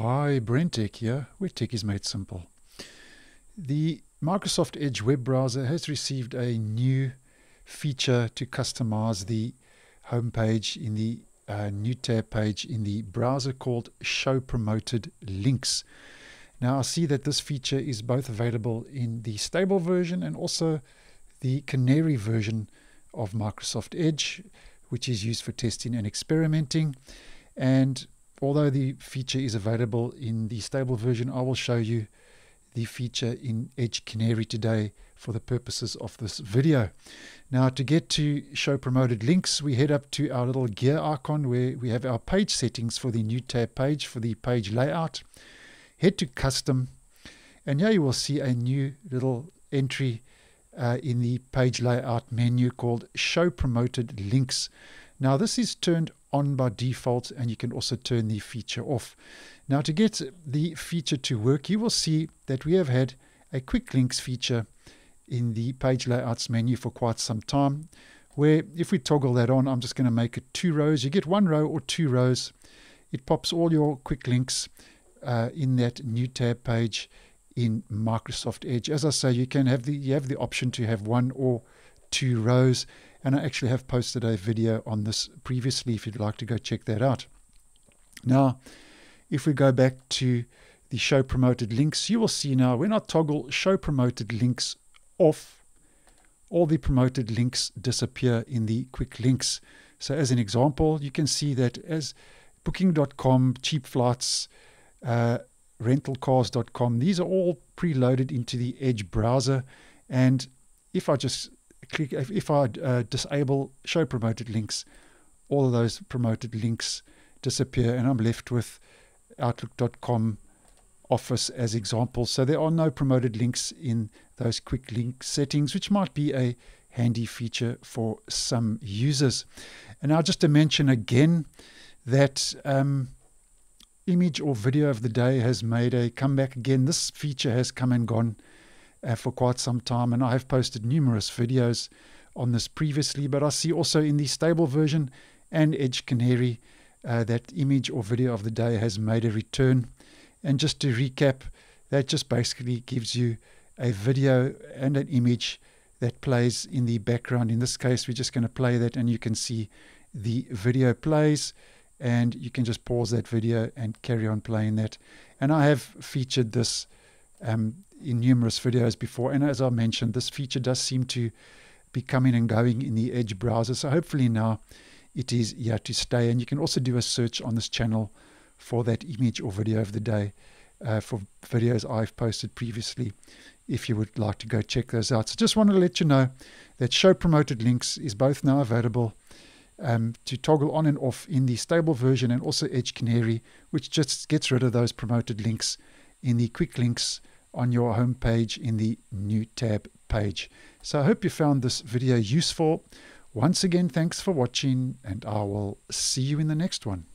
Hi, BrenTech here, where tech is made simple. The Microsoft Edge web browser has received a new feature to customize the homepage in the uh, new tab page in the browser called Show Promoted Links. Now, I see that this feature is both available in the stable version and also the Canary version of Microsoft Edge, which is used for testing and experimenting. And although the feature is available in the stable version, I will show you the feature in Edge Canary today for the purposes of this video. Now to get to show promoted links, we head up to our little gear icon where we have our page settings for the new tab page for the page layout. Head to custom and here you will see a new little entry uh, in the page layout menu called show promoted links. Now this is turned on by default and you can also turn the feature off. Now to get the feature to work you will see that we have had a quick links feature in the page layouts menu for quite some time where if we toggle that on I'm just going to make it two rows. You get one row or two rows. It pops all your quick links uh, in that new tab page in Microsoft Edge. As I say you can have the you have the option to have one or two rows and I actually have posted a video on this previously if you'd like to go check that out. Now, if we go back to the show promoted links, you will see now when I toggle show promoted links off, all the promoted links disappear in the quick links. So as an example, you can see that as booking.com, cheap flights, uh, rentalcars.com, these are all preloaded into the Edge browser. And if I just click if, I uh, disable show promoted links, all of those promoted links disappear, and I'm left with Outlook.com Office as examples. So there are no promoted links in those quick link settings, which might be a handy feature for some users. And now, just to mention again that um, image or video of the day has made a comeback again. This feature has come and gone uh, for quite some time, and I have posted numerous videos on this previously. But I see also in the stable version and Edge Canary uh, that image or video of the day has made a return. And just to recap, that just basically gives you a video and an image that plays in the background. In this case, we're just going to play that, and you can see the video plays. And you can just pause that video and carry on playing that. And I have featured this um, in numerous videos before. And as I mentioned, this feature does seem to be coming and going in the Edge browser. So hopefully now it is here to stay. And you can also do a search on this channel for that image or video of the day uh, for videos I've posted previously if you would like to go check those out. So just wanted to let you know that show promoted links is both now available um, to toggle on and off in the stable version and also Edge Canary, which just gets rid of those promoted links in the quick links on your home page in the new tab page. So I hope you found this video useful. Once again, thanks for watching and I will see you in the next one.